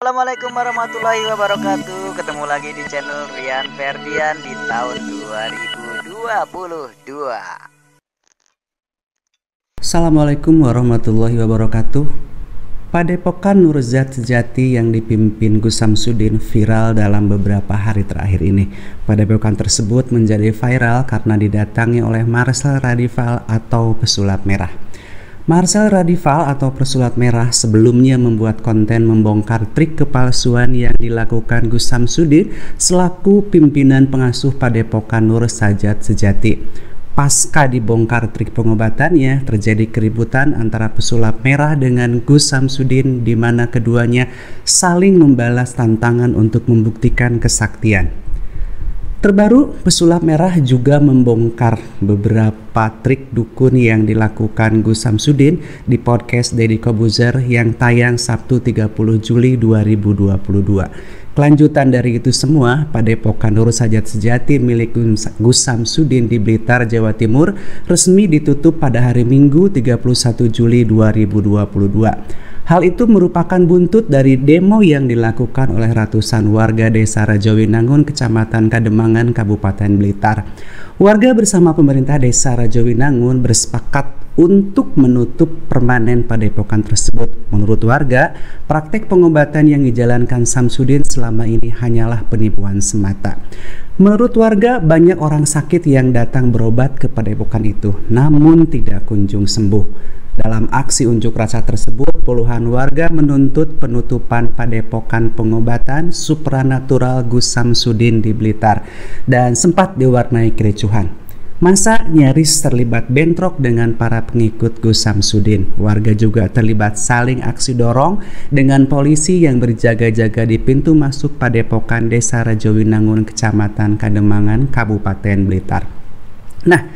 Assalamualaikum warahmatullahi wabarakatuh Ketemu lagi di channel Rian Ferdian di tahun 2022 Assalamualaikum warahmatullahi wabarakatuh Padepokan Nurzat Sejati yang dipimpin Gus Samsudin viral dalam beberapa hari terakhir ini. Padepokan tersebut menjadi viral karena didatangi oleh Marcel Radival atau pesulap merah. Marcel Radival atau Persulat Merah sebelumnya membuat konten membongkar trik kepalsuan yang dilakukan Gus Samsudin selaku pimpinan pengasuh Padepokan Nur Sajat Sejati. Pasca dibongkar trik pengobatannya, terjadi keributan antara pesulap merah dengan Gus Samsudin di mana keduanya saling membalas tantangan untuk membuktikan kesaktian. Terbaru, pesulap merah juga membongkar beberapa trik dukun yang dilakukan Gus Samsudin di podcast Deddy Kobuzer yang tayang Sabtu 30 Juli 2022. Kelanjutan dari itu semua, Padepokan Nur Sajat Sejati milik Gus Samsudin di Blitar, Jawa Timur resmi ditutup pada hari Minggu 31 Juli 2022. Hal itu merupakan buntut dari demo yang dilakukan oleh ratusan warga desa Rajowinangun, Kecamatan Kademangan, Kabupaten Blitar. Warga bersama pemerintah desa Rajowinangun bersepakat untuk menutup permanen padepokan tersebut. Menurut warga, praktek pengobatan yang dijalankan Samsudin selama ini hanyalah penipuan semata. Menurut warga, banyak orang sakit yang datang berobat ke padepokan itu, namun tidak kunjung sembuh. Dalam aksi unjuk rasa tersebut, puluhan warga menuntut penutupan padepokan pengobatan supranatural Gus Samsudin di Blitar dan sempat diwarnai kericuhan. Masa nyaris terlibat bentrok dengan para pengikut Gus Samsudin. Warga juga terlibat saling aksi dorong dengan polisi yang berjaga-jaga di pintu masuk Padepokan Desa Rajowinangun, Kecamatan Kademangan, Kabupaten Blitar. Nah,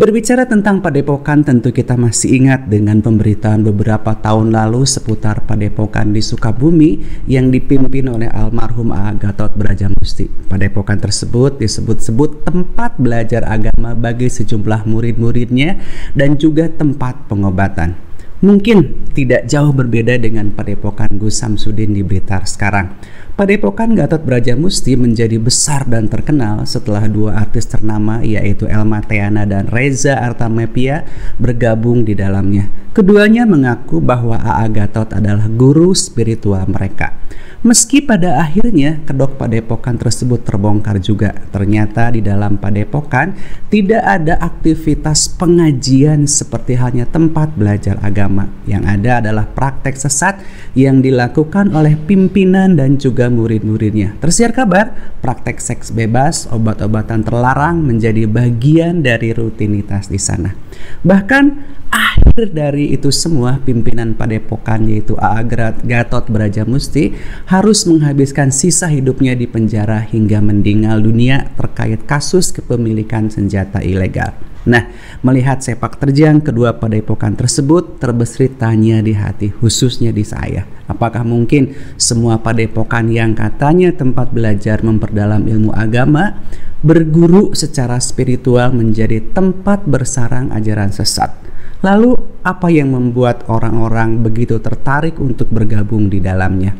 Berbicara tentang padepokan tentu kita masih ingat dengan pemberitaan beberapa tahun lalu seputar padepokan di Sukabumi yang dipimpin oleh almarhum A. Gatot Brajamusti. Padepokan tersebut disebut-sebut tempat belajar agama bagi sejumlah murid-muridnya dan juga tempat pengobatan. Mungkin tidak jauh berbeda dengan padepokan Gus Samsudin di Blitar sekarang. Padepokan Gatot Brajamusti menjadi besar dan terkenal setelah dua artis ternama yaitu Elma Teana dan Reza Artamevia bergabung di dalamnya. Keduanya mengaku bahwa AA Gatot adalah guru spiritual mereka. Meski pada akhirnya kedok padepokan tersebut terbongkar juga, ternyata di dalam padepokan tidak ada aktivitas pengajian seperti halnya tempat belajar agama. Yang ada adalah praktek sesat yang dilakukan oleh pimpinan dan juga murid-muridnya. Tersiar kabar, praktek seks bebas, obat-obatan terlarang menjadi bagian dari rutinitas di sana. Bahkan akhir dari itu semua pimpinan padepokan yaitu AA Gatot Brajamusti harus menghabiskan sisa hidupnya di penjara hingga meninggal dunia terkait kasus kepemilikan senjata ilegal. Nah, melihat sepak terjang kedua padepokan tersebut terbesit tanya di hati khususnya di saya. Apakah mungkin semua padepokan yang katanya tempat belajar memperdalam ilmu agama berguru secara spiritual menjadi tempat bersarang ajaran sesat? Lalu, apa yang membuat orang-orang begitu tertarik untuk bergabung di dalamnya?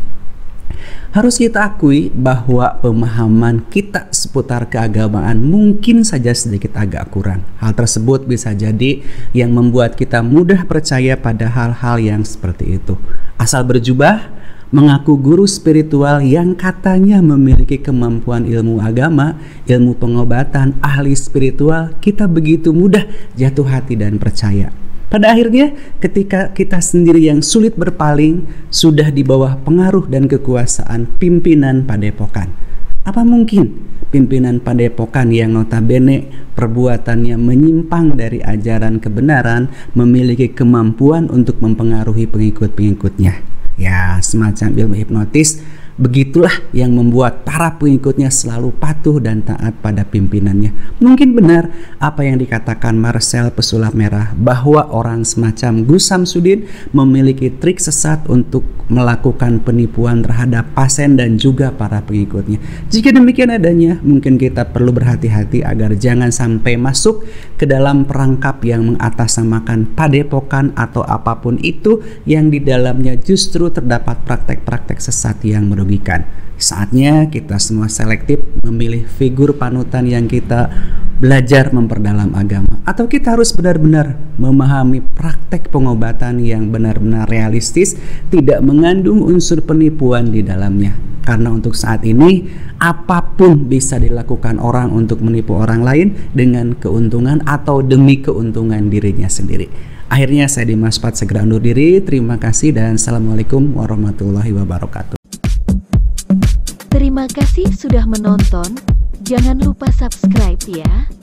Harus kita akui bahwa pemahaman kita seputar keagamaan mungkin saja sedikit agak kurang. Hal tersebut bisa jadi yang membuat kita mudah percaya pada hal-hal yang seperti itu. Asal berjubah, mengaku guru spiritual yang katanya memiliki kemampuan ilmu agama, ilmu pengobatan, ahli spiritual, kita begitu mudah jatuh hati dan percaya. Pada akhirnya, ketika kita sendiri yang sulit berpaling, sudah di bawah pengaruh dan kekuasaan pimpinan padepokan. Apa mungkin pimpinan padepokan yang notabene perbuatannya menyimpang dari ajaran kebenaran memiliki kemampuan untuk mempengaruhi pengikut-pengikutnya? Ya, semacam ilmu hipnotis Begitulah yang membuat para pengikutnya selalu patuh dan taat pada pimpinannya. Mungkin benar apa yang dikatakan Marcel pesulap merah bahwa orang semacam Gus Samsudin memiliki trik sesat untuk melakukan penipuan terhadap pasien dan juga para pengikutnya. Jika demikian adanya, mungkin kita perlu berhati-hati agar jangan sampai masuk ke dalam perangkap yang mengatasnamakan padepokan atau apa pun itu yang di dalamnya justru terdapat praktek-praktek sesat yang merugikan merugikan. Saatnya kita semua selektif memilih figur panutan yang kita belajar memperdalam agama. Atau kita harus benar-benar memahami praktek pengobatan yang benar-benar realistis tidak mengandung unsur penipuan di dalamnya. Karena untuk saat ini apa pun bisa dilakukan orang untuk menipu orang lain dengan keuntungan atau demi keuntungan dirinya sendiri. Akhirnya saya Dimas Pat segera undur diri. Terima kasih dan assalamualaikum warahmatullahi wabarakatuh Terima kasih sudah menonton. Jangan lupa subscribe ya.